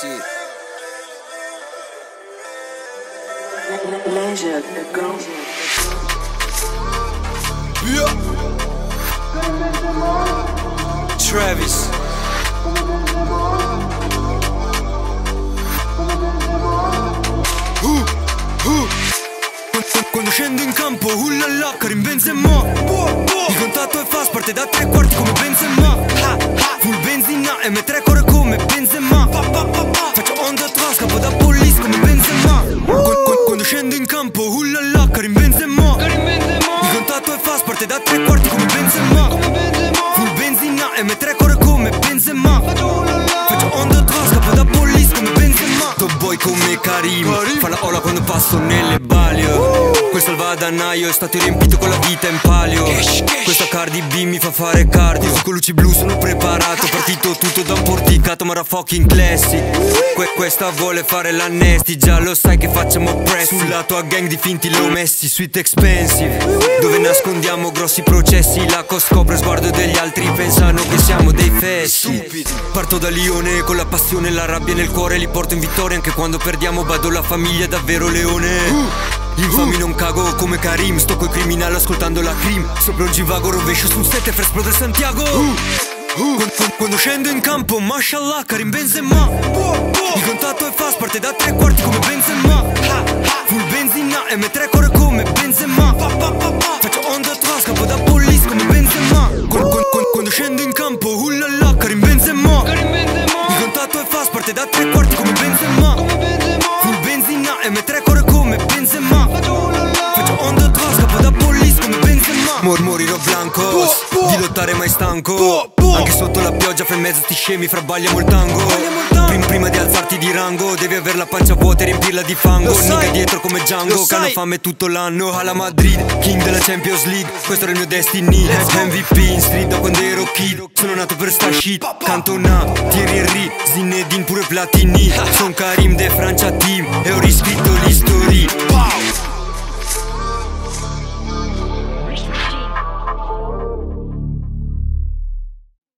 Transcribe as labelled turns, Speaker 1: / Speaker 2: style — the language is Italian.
Speaker 1: sì. Travis. Uh, uh. Quando scendo in campo, uh la la, Karim Benzema Il contatto è fast, parte da tre quarti come Benzema parte da tre quarti come Benzema. Full benzina, M3 corre come Benzema. Faccio onda tra, scappo da police come Benzema. Top boy come Karim. Fa la ola quando passo nelle balio Questo alvadanaio è stato riempito con la vita in palio. Questa Cardi B mi fa fare cardio. Con luci blu sono preparato. Partito tutto da un porticato ma era fucking classic Que- Questa vuole fare l'annesti. Già lo sai che facciamo press Sulla tua gang di finti le ho messi. Sweet expensive. Dove nascondiamo grossi processi. La scopre sguardo degli altri. Pensano che siamo dei fessi. Parto da Lione con la passione e la rabbia nel cuore. Li porto in vittoria anche quando perdiamo. Bado la famiglia davvero leone Infami non cago come Karim. Sto coi criminali ascoltando la cream. Sopra un givago rovescio sul set e esplode Santiago. Quando, quando scendo in campo, mashallah, Karim Benzema. Il contatto è fast, parte da tre quarti come Benzema. Full benzina, M3 corre come Benzema. Faccio onda tra, scappo da police come Benzema. Quando scendo in campo, ullala, Karim Benzema. Il contatto è fast, parte da tre quarti come Benzema. Full benzina, M3 corre Benzema Mor morirò blancos, di lottare mai stanco. Anche sotto la pioggia fra in mezzo ti scemi, fra balliamo il tango Prima, prima di alzarti di rango, devi aver la pancia vuota e riempirla di fango. Nigga dietro come Django, che hanno fame tutto l'anno. Alla Madrid, king della Champions League. Questo era il mio destiny. MVP in street da quando ero kid. Sono nato per sta shit. Cantona, Thierry Henry, Zinedine pure Platini. Son Karim de Francia team. E ho rischi